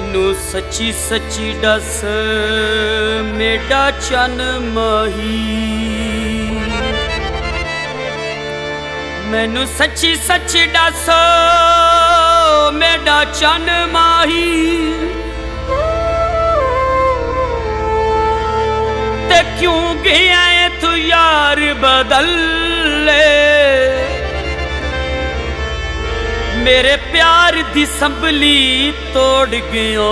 ਮੈਨੂੰ ਸੱਚੀ ਸੱਚੀ ਦੱਸ ਮੇਡਾ ਚੰਨ ਮਾਹੀ। ਮੈਨੂੰ ਸੱਚੀ ਸੱਚੀ ਦੱਸ ਮੇਡਾ ਚੰਨ ਮਾਹੀ। ਤੇ ਕਿਉਂ ਗਿਆ ਏ ਤੂੰ ਯਾਰ ਬਦਲ? ਮੇਰੇ ਪਿਆਰ ਦੀ ਸੰਭਲੀ ਤੋੜ ਗਿਓ।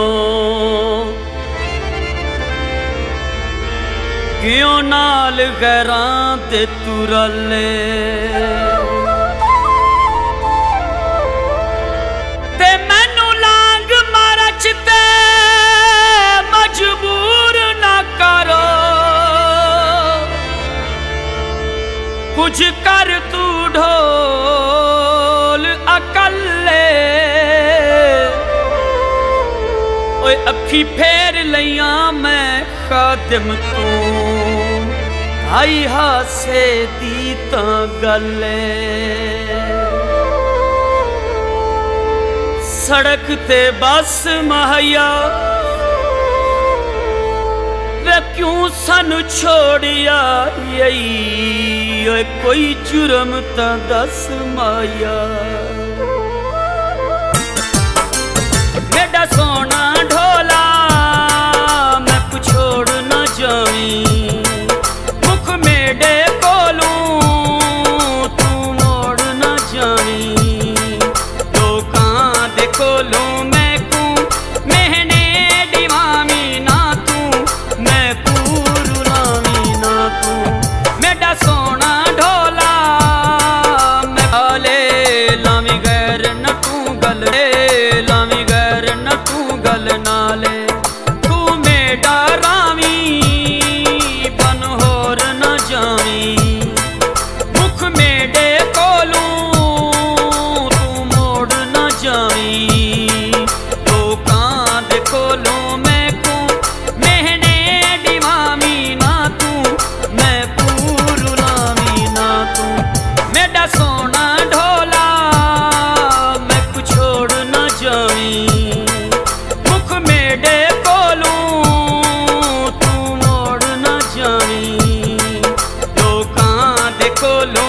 ਕਿਉਂ ਨਾਲ ਗੈਰਾਂ ਤੇ ਤੁਰਲੇ। ਤੇ ਮੈਨੂੰ ਲਾਂਗ ਮਾਰਾ ਚਿੱਤੇ, ਮਜਬੂਰ ਨਾ ਕਰੋ। ਕੁਝ ਕਰ ਤੂੰ ਢੋਲ ਅਕਲੇ ਓਏ ਅੱਖੀ ਫੇਰ ਲਈਆਂ ਮੈਂ ਖਾਦਮ ਤੂੰ। ਆਈ ਹਾਸੇ ਦੀ ਤਾਂ ਗੱਲ। ਸੜਕ ਤੇ ਬੱਸ ਮਹਈਆ। ਵੇ ਕਿਉਂ ਸਾਨੂੰ ਛੋੜਿਆ ਈ ਓਏ ਕੋਈ ਜੁਰਮ ਤਾਂ ਦੱਸ ਮਾਇਆ। Colombia. खोलूं मैं को महने डिमामी ना तू मैं पूरू लामी ना तू मेरा सोना ढोला मैं कुछ छोड़ ना जावी मुख मेरे कोलू तू मोड़ ना जावी लोकां दे कोलू